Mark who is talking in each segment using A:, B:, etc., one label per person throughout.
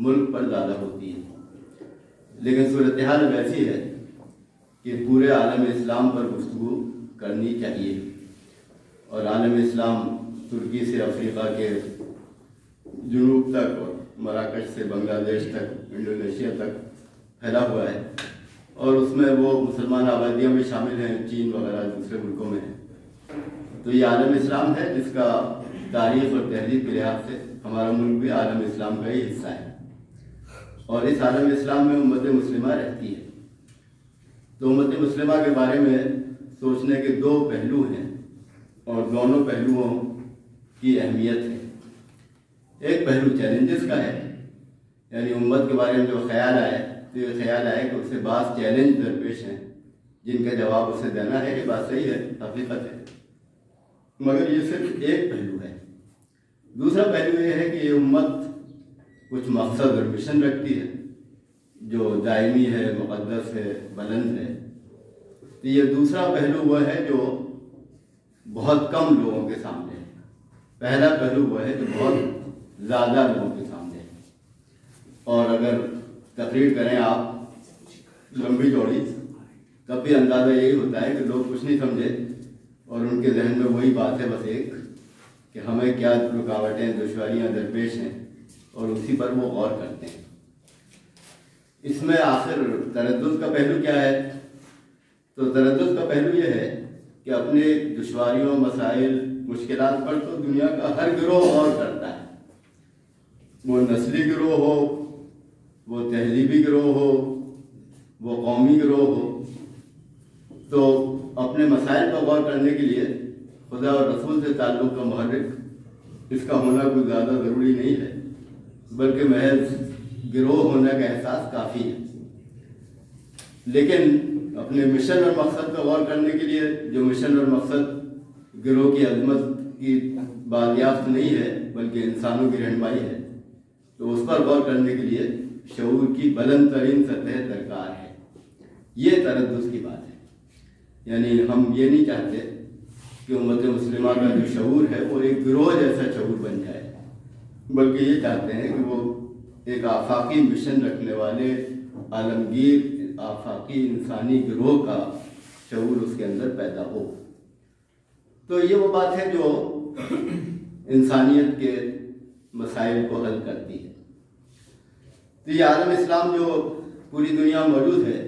A: ज़्यादा होती है। लेकिन सूरत हाल वैसी है कि पूरे आलम इस्लाम पर गुफ्तु करनी चाहिए। और आलम इस्लाम तुर्की से अफ्रीका के जनूब तक और मराकश से बांग्लादेश तक, इंडोनेशिया तक फैला हुआ है। और उसमें वो मुसलमान आबादियाँ भी शामिल हैं, चीन वगैरह दूसरे मुल्कों में हैं। तो ये आलम इस्लाम है, जिसका तारीख और तहजीब के लिहाज से हमारा मुल्क भी आलम इस्लाम का ही हिस्सा है। और इस आलम इस्लाम में उम्मत मुस्लिमा रहती है। तो उम्मत मुस्लिमा के बारे में सोचने के दो पहलू हैं और दोनों पहलुओं की अहमियत है। एक पहलू चैलेंजेस का है, यानी उम्मत के बारे में जो ख्याल आए तो ये ख्याल आए कि उससे बास चैलेंज दरपेश हैं, जिनका जवाब उसे देना है, ये बात सही है, हकीकत है। मगर ये सिर्फ़ एक पहलू है। दूसरा पहलू ये है कि ये उम्मत कुछ मकसद और मिशन रखती है, जो दायमी है मुक़दस है, बुलंद है। तो ये दूसरा पहलू वह है जो बहुत कम लोगों के सामने है। पहला पहलू वह है जो बहुत ज़्यादा लोगों के सामने है। और अगर तकरीर करें आप, लंबी चौड़ी, तब भी अंदाज़ा यही होता है कि लोग कुछ नहीं समझे और उनके जहन में वही बात है बस एक, कि हमें क्या रुकावटें दुशारियाँ दरपेश हैं। और उसी पर वो गौर करते हैं। इसमें आखिर तरद का पहलू क्या है? तो तरद का पहलू यह है कि अपने दुशारियों मसाइल मुश्किल पर तो दुनिया का हर गिरोह गौर करता है। वो नस्ली गिरोह हो, वो तहजीबी गिरोह हो, वो कौमी गिरोह हो तो अपने मसाइल पर गौर करने के लिए खुदा और रसूल से ताल्लुक़ का महरक इसका होना कोई ज़्यादा ज़रूरी नहीं है। बल्कि महज गिरोह होने का एहसास काफ़ी है। लेकिन अपने मिशन और मकसद पर गौर करने के लिए जो मिशन और मकसद गिरोह की अजमत की बालियाफ्त नहीं है, बल्कि इंसानों की रहनमाई है तो उस पर गौर करने के लिए शूर की बुलंद तरीन सतह दरकार है। ये तरद की बात है। यानी हम ये नहीं चाहते कि उम्मत मुस्लिमा का जो शूर है, वो एक गिरोह जैसा शूर बन जाए। बल्कि ये चाहते हैं कि वो एक आफाकी मिशन रखने वाले आलमगीर, आफाकी इंसानी गिरोह का शूर उसके अंदर पैदा हो। तो ये वो बात है जो इंसानियत के मसाइल को हल करती है। तो ये आलम इस्लाम जो पूरी दुनिया मौजूद है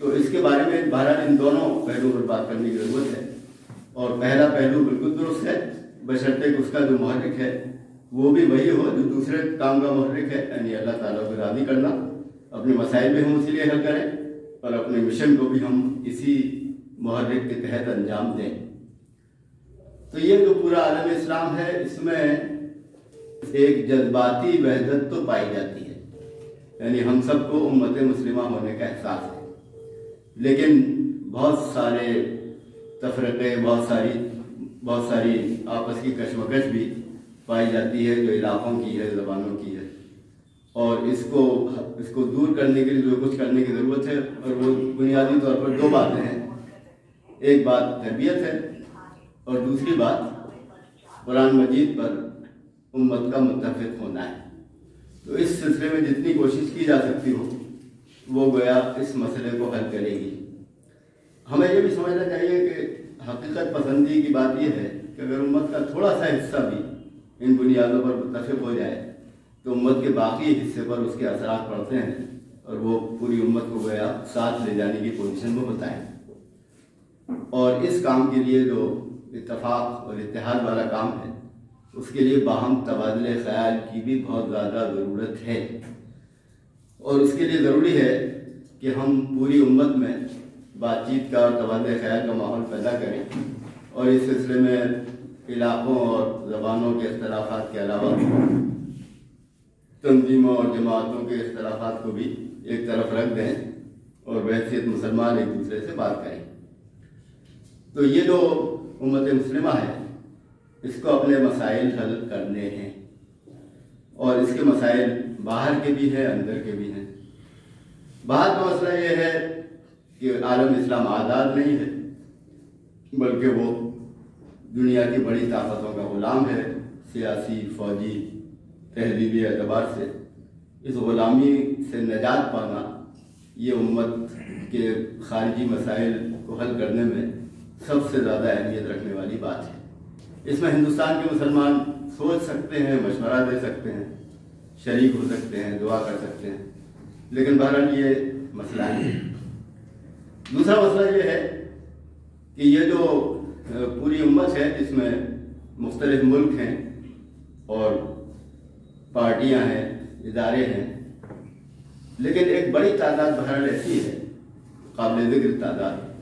A: तो इसके बारे में बहरहाल इन दोनों पहलुओं पर बात करने की ज़रूरत है। और पहला पहलू बिल्कुल दुरुस्त है, बशर्ते उसका जो महरक है वो भी वही हो जो दूसरे काम का महरिक है। यानी अल्लाह ताला को राज़ी करना, अपने मसाइल भी हम इसीलिए हल करें और अपने मिशन को भी हम इसी महरक के तहत अंजाम दें। तो ये जो पूरा आलम इस्लाम है। इसमें एक जज्बाती वहदत तो पाई जाती है। यानी हम सबको उम्मत मुस्लिमा होने का एहसास है। लेकिन बहुत सारे तफरक़े, बहुत सारी बहुत सारी आपस की कशमकश भी पाई जाती है, जो इलाकों की है, ज़बानों की है। और इसको इसको दूर करने के लिए, जो कुछ करने की ज़रूरत है, और वो बुनियादी तौर पर दो बातें हैं। एक बात तरबियत है, और दूसरी बात कुरान मजीद पर उम्मत का मुतफ़ होना है। तो इस सिलसिले में जितनी कोशिश की जा सकती हो, वो गोया इस मसले को हल करेगी। हमें ये भी समझना चाहिए कि हकीकत पसंदी की बात यह है कि अगर उम्मत का थोड़ा सा हिस्सा भी इन बुनियादों पर मुतफ़ हो जाए तो उम्मत के बाकी हिस्से पर उसके असरा पड़ते हैं और वो पूरी उम्मत को गया साथ ले जाने की पोजीशन में होता है। और इस काम के लिए जो इतफाक़ और इतिहाद वाला काम है, उसके लिए बाहम तबादले ख्याल की भी बहुत ज़्यादा ज़रूरत है। और उसके लिए ज़रूरी है कि हम पूरी उम्मत में बातचीत का और तबादले ख्याल का माहौल पैदा करें। और इस सिलसिले में इलाक़ों और ज़बानों के अख्तलाफ़ के अलावा तंजीमों और जमातों के अख्तलाफ़ को भी एक तरफ़ रख दें और वहसीत मुसलमान एक दूसरे से बात करें। तो ये जो उम्मत मुस्लिमा है, इसको अपने मसाइल हल करने हैं और इसके मसाइल बाहर के भी हैं, अंदर के भी हैं। बाहर का मसला ये है कि आलम इस्लाम आज़ाद नहीं है, बल्कि वो दुनिया की बड़ी ताकतों का ग़ुलाम है, सियासी, फौजी तहजीबी एतबार से। इस ग़ुलामी से निजात पाना, ये उम्मत के खारजी मसाइल को हल करने में सबसे ज़्यादा अहमियत रखने वाली बात है। इसमें हिंदुस्तान के मुसलमान सोच सकते हैं, मशवरा दे सकते हैं, शरीक हो सकते हैं, दुआ कर सकते हैं, लेकिन बहरहाल ये मसला है। दूसरा मसला ये है कि ये जो पूरी उम्मत है जिसमें मुख्तलिफ़ मुल्क हैं और पार्टियाँ हैं, इदारे हैं। लेकिन एक बड़ी तादाद बहरहाल ऐसी है, काबिल ज़िक्र तादाद,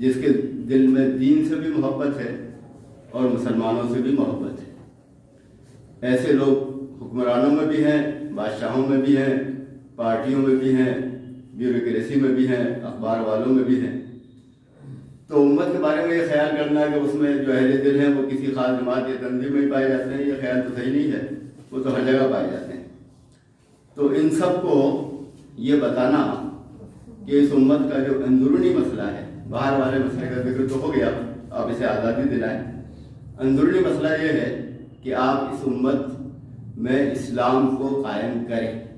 A: जिसके दिल में दीन से भी मोहब्बत है और मुसलमानों से भी मोहब्बत है। ऐसे लोग हुक्मरानों में भी हैं, बादशाहों में भी हैं, पार्टियों में भी हैं, ब्यूरोक्रेसी में भी हैं, अखबार वालों में भी हैं। तो उम्मत के बारे में ये ख्याल करना है कि उसमें जो अहले दिल हैं, वो किसी खास जमात या तंजीम में पाए जाते हैं, ये ख्याल तो सही नहीं है। वो तो हर जगह पाए जाते हैं। तो इन सबको ये बताना कि इस उम्मत का जो अंदरूनी मसला है, बाहर वाले मसले का ज़िक्र तो हो गया, आप इसे आज़ादी दिलाएँ। अंदरूनी मसला ये है कि आप इस उम्मत में इस्लाम को कायम करें।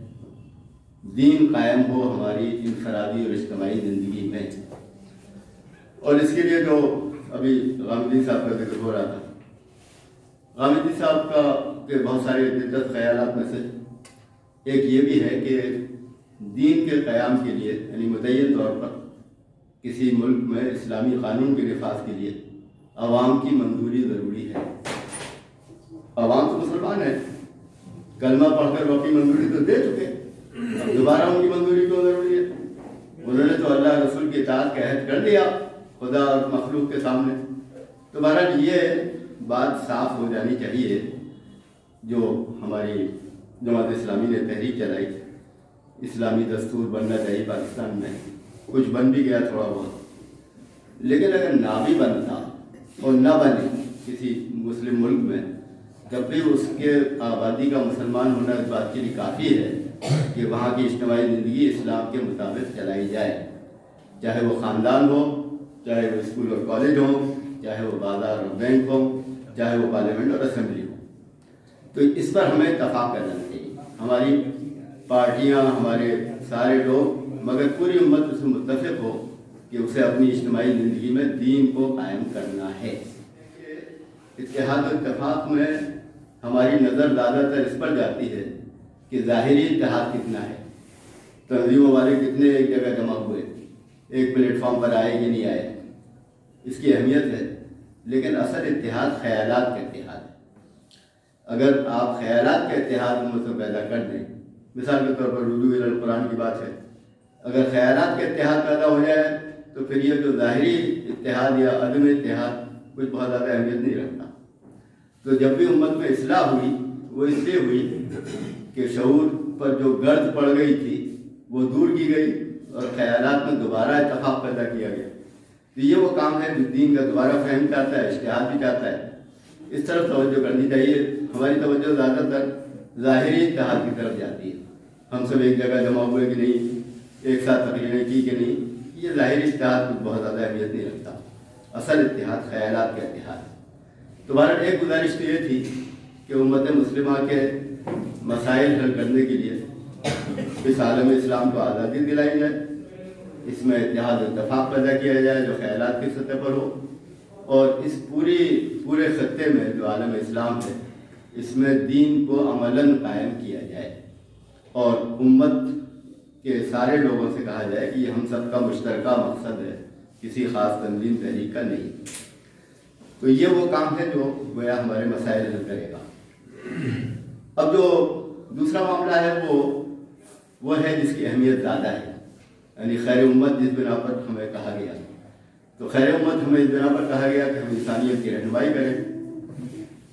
A: दीन कायम हो हमारी इनफरादी और इज्तमाही ज़िंदगी में। और इसके लिए जो अभी गामिदी साहब का ज़िक्र हो रहा था। गामिदी साहब का के बहुत सारे दिलचस्प ख्याल में से एक ये भी है कि दीन के क़्याम के लिए, यानी मुतन तौर पर, किसी मुल्क में इस्लामी कानून के नफाज के लिए आवाम की मंजूरी ज़रूरी है। आवाम तो मुसलमान है। कलमा पढ़कर वो अपनी मंजूरी तो दे चुके दोबारा उनकी मंजूरी क्यों ज़रूरी है? उन्होंने तो अल्लाह रसूल के इतात का अहद कर दिया। खुदा और मखलूक के सामने। तो बहरहाल ये बात साफ़ हो जानी चाहिए, जो हमारी जमात इस्लामी ने तहरीक चलाई। इस्लामी दस्तूर बनना चाहिए, पाकिस्तान में। कुछ बन भी गया थोड़ा बहुत। लेकिन अगर ना भी बनता और ना बने किसी मुस्लिम मुल्क में तब भी उसके आबादी का मुसलमान होना इस बात के लिए काफ़ी है कि वहाँ की इज्तमाही ज़िंदगी इस्लाम के मुताबिक चलाई जाए। चाहे वो ख़ानदान हो चाहे वो स्कूल और कॉलेज हो, चाहे वो बाज़ार और बैंक हो, चाहे वो पार्लियामेंट और असम्बली हो। तो इस पर हमें इतफाक़ करना चाहिए। हमारी पार्टियाँ, हमारे सारे लोग, मगर पूरी उम्मत उससे मुतफिक हो कि उसे अपनी इज्तमाही ज़िंदगी में दीन को कायम करना है। इतिहाद इतफाक़ में हमारी नज़र ज़्यादातर इस पर जाती है कि ज़ाहरी इतिहाद कितना है। तंजीमों वाले कितने एक जगह जमा हुए। एक प्लेटफॉर्म पर आए कि नहीं आए, इसकी अहमियत है, लेकिन असल इतिहाद ख्याल का इतिहाद है। अगर आप ख्याल के इतिहाद में पैदा कर दें, मिसाल के तौर पर रुजू कुरान की बात है, अगर ख्याल के इतिहाद पैदा हो जाए तो फिर ये जो ज़ाहरी इतिहाद या अदम इतिहाद, कुछ बहुत ज़्यादा अहमियत नहीं रखता। तो जब भी उम्मत में असलाह हुई, वो इसलिए हुई कि शूर पर जो गर्द पड़ गई थी, वो दूर की गई और ख्याल में दोबारा इतफाक़ पैदा किया गया। तो ये वो काम है जो दीन का दोबारा फहम चाहता है इश्तहाद भी चाहता है। इस तरफ़ तोज्जो करनी चाहिए। हमारी तोज्जो ज़्यादातर ज़ाहरी इतिहाद की तरफ़ जाती है। हम सब एक जगह जमा हुए कि नहीं, एक साथ तकरीरें की कि नहीं, ये ज़ाहिर इतिहाद कुछ बहुत ज़्यादा अहमियत नहीं रखता। असल इतिहाद ख्याल का इतिहाद तो एक गुजारिश तो ये थी कि उम्मत मुस्लिम के मसाइल हल करने के लिए इस आलम इस्लाम को आज़ादी दिलाई जाए। इसमें इतिहाद इतफाक़ पैदा किया जाए, जो ख्याल की सतह पर हो। और इस पूरी, पूरे खत्े में जो आलम इस्लाम है, इसमें दीन को अमलन कायम किया जाए। और उम्मत के सारे लोगों से कहा जाए कि ये हम सब का मुश्तर मकसद है, किसी ख़ास तंजीम तहरीक का नहीं। तो ये वो काम है जो गोया हमारे मसाइल हल करेगा। अब जो दूसरा मामला है वो वो है जिसकी अहमियत ज़्यादा है। यानी खैर उम्मत जिस बिना पर हमें कहा गया तो खैर उम्मत हमें इस बिना पर कहा गया कि हम इंसानियत की रहनुमाई करें।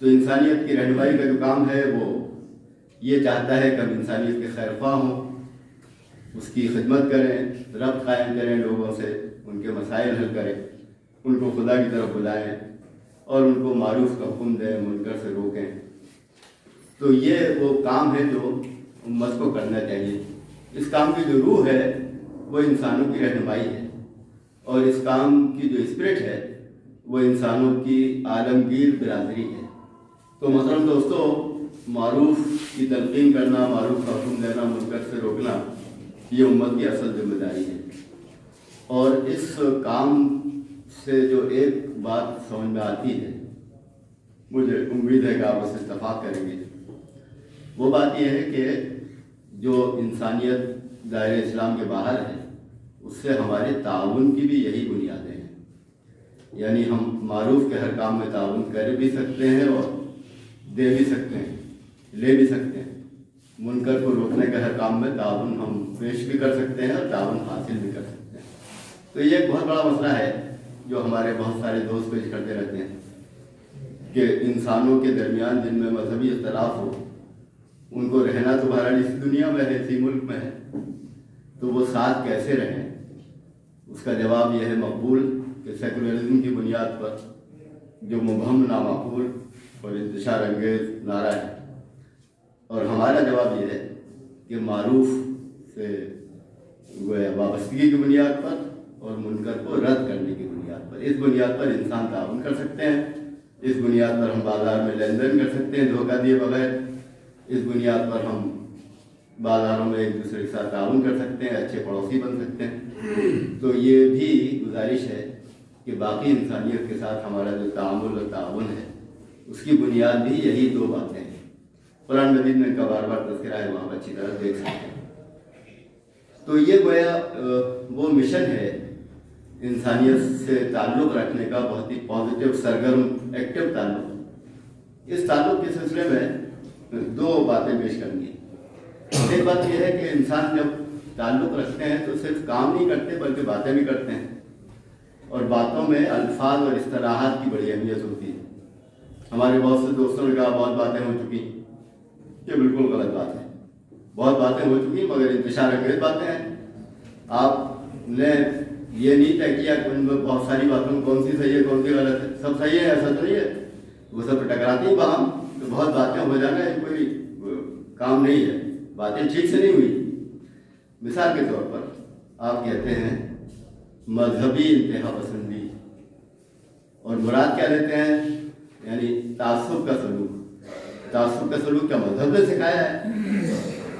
A: तो इंसानियत की रहनुमाई का जो काम है, वो ये चाहता है कि हम इंसानियत के खैर ख्वाह हों, उसकी खिदमत करें रब कायम करें, लोगों से उनके मसाइल हल करें, उनको खुदा की तरफ़ बुलाएँ और उनको मारूफ का हुक्म दें, मुनकर से रोकें। तो ये वो काम है जो उम्मत को करना चाहिए। इस काम की जो रूह है, वो इंसानों की रहनुमाई है। और इस काम की जो स्पिरिट है, वो इंसानों की आलमगीर बिरादरी है। तो मतलब दोस्तों, मरूफ की तलकीन करना, मरूफ का हुक्म देना, मुनकर से रोकना, ये उम्मत की असल ज़िम्मेदारी है। और इस काम से जो एक बात समझ में आती है, मुझे उम्मीद है कि आप उससे इतफाक़ करेंगे। वो बात यह है कि जो इंसानियत दायरे इस्लाम के बाहर है, उससे हमारे ताउन की भी यही बुनियादें हैं। यानी हम मारूफ के हर काम में ताउन कर भी सकते हैं और दे भी सकते हैं, ले भी सकते हैं। मुनकर को रोकने के हर काम में ताउन हम पेश भी कर सकते हैं और ताउन हासिल भी कर सकते हैं। तो ये एक बहुत बड़ा मसला है जो हमारे बहुत सारे दोस्त पेश करते रहते हैं कि इंसानों के दरमियान जिनमें मजहबी इख्तलाफ हो उनको रहना तो बहरहाल इस दुनिया में है इसी मुल्क में है। तो वो साथ कैसे रहें? उसका जवाब यह है मकबूल कि सेकुलरिज्म की बुनियाद पर, जो मुबहम नामकूल और इंतशार अंगेज नारा है। और हमारा जवाब यह है कि मारूफ से वाबस्तगी की बुनियाद पर और मुनकर को रद्द करने की बुनियाद पर। इस बुनियाद पर इंसान ताउन कर सकते हैं, इस बुनियाद पर हम बाज़ार में लेन देन कर सकते हैं, धोखा दिए बगैर। इस बुनियाद पर हम बाजारों में एक दूसरे के साथ ताउन कर सकते हैं, अच्छे पड़ोसी बन सकते हैं। तो ये भी गुजारिश है कि बाकी इंसानियत के साथ हमारा जो तामुल और ताउन है, उसकी बुनियाद भी यही दो बातें हैं। कुरान मजीद में इनका बार बार तस्करा है, वहाँ अच्छी तरह देख सकते हैं। तो ये गोया वो मिशन है इंसानियत से ताल्लुक़ रखने का बहुत ही पॉजिटिव, सरगर्म एक्टिव ताल्लुक़। इस ताल्लुक़ के सिलसिले में दो बातें पेश करनी है एक बात यह है कि इंसान जब ताल्लुक़ रखते हैं तो सिर्फ़ काम नहीं करते, बल्कि बातें भी करते हैं। और बातों में अल्फाज और असलाहत की बड़ी अहमियत होती है। हमारे बहुत से दोस्तों ने कहा, बहुत बातें हो चुकी ये बिल्कुल गलत बात है। बहुत बातें हो चुकी मगर इंतज़ार अंग्रेज़ बातें हैं आपने ये नहीं तय किया कि बहुत सारी बातों में कौन सी सही है, कौन सी गलत है। सब सही है, ऐसा तो नहीं है। वो सब टकराती वहाँ तो बहुत बातें हो जाना है, कोई काम नहीं है। बातें ठीक से नहीं हुई। मिसाल के तौर पर आप कहते हैं, मजहबी इंतहा पसंदी। और मुराद क्या लेते हैं? यानी तासुब का सलूक। तासुब का सलूक क्या मज़हब ने सिखाया है?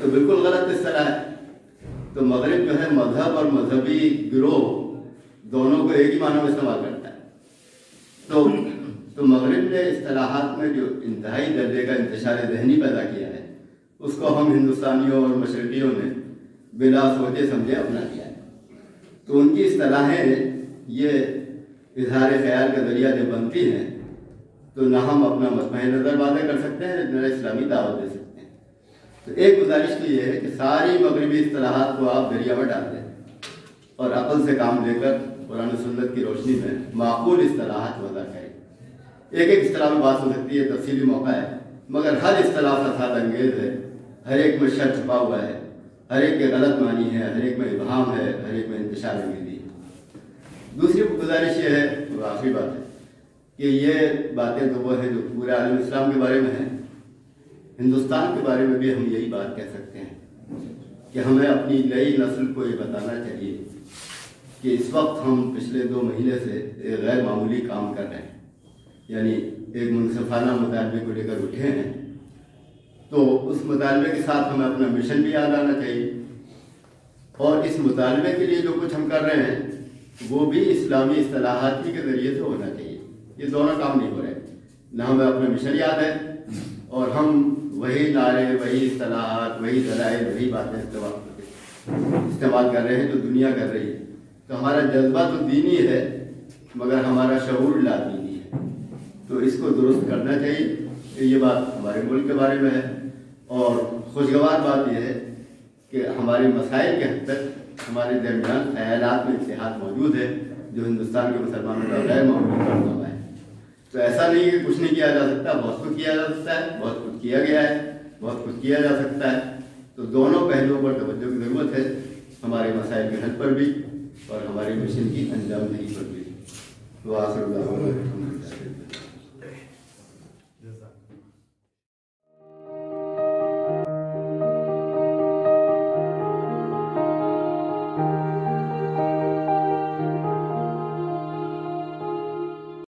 A: तो बिल्कुल गलत इस तरह है। तो मगरब जो है, मज़हब और मजहबी गिरोह दोनों को एक ही मानव इस्तेमाल करता है। तो तो मगरब ने असलाहत में जो इंतहाई दर्जे का इंतशार जहनी पैदा किया है, उसको हम हिंदुस्तानियों और मशरकियों ने बिला सोचे समझे अपना लिया है। तो उनकी असलाहें ये इजहार ख्याल का ज़रिया जब बनती हैं तो ना हम अपना मसमा नज़र वादे कर सकते हैं, न इस्लामी दावत दे सकते हैं। तो एक गुजारिश तो ये है कि सारी मगरबी असलाहत को आप दरिया में डाल दें और अकल से काम लेकर कुरान सुन्नत की रोशनी में माकूल असलाहत वजह करें। एक एक असलाह में बात हो सकती है, तफसीली मौका है, मगर हर असलाह का साथ अंगेज है। हर एक में शर छुपा हुआ है, हर एक के गलत मानी है, हर एक में इबहम है, हर एक में इंतशार अंगेजी है दूसरी गुजारिश ये है आखिरी बात है, कि ये बातें तो वो है जो पूरे आलम इस्लाम के बारे में है। हिंदुस्तान के बारे में भी हम यही बात कह सकते हैं, कि हमें अपनी नई नस्ल को ये बताना चाहिए, कि इस वक्त हम पिछले दो महीने से गैर मामूली काम कर रहे हैं। यानी एक मुनसफाना मुतालबे को लेकर उठे हैं तो उस मुतालबे के साथ हमें अपना मिशन भी याद आना चाहिए। और इस मुतालबे के लिए जो कुछ हम कर रहे हैं, वो भी इस्लामी असलाहत के ज़रिए से होना चाहिए। ये दोनों काम नहीं हो रहे। न हमें अपना मिशन याद है, और हम वही नारे, वही असलाहत वही दलाइल, वही बातें इस्तेमाल इस्तेमाल कर रहे हैं जो दुनिया कर रही है। तो हमारा जज्बा तो दीनी है मगर हमारा शूर ला दीनी है तो इसको दुरुस्त करना चाहिए ये बात हमारे मुल्क के बारे में है। और खुशगवार बात यह है कि हमारे मसाइल के हद तक हमारे दरमियान ख्याल में इतिहाद मौजूद है, जो हिंदुस्तान के मुसलमानों का गैर मामूली करना है। तो ऐसा नहीं कि कुछ नहीं किया जा सकता, बहुत कुछ किया जा सकता है, बहुत कुछ किया गया है, बहुत कुछ किया जा सकता है। तो दोनों पहलुओं पर तवज्जो की ज़रूरत है, हमारे मसाइल के हद पर भी और हमारे मिशन की अंजाम नहीं पर भी। तो आसर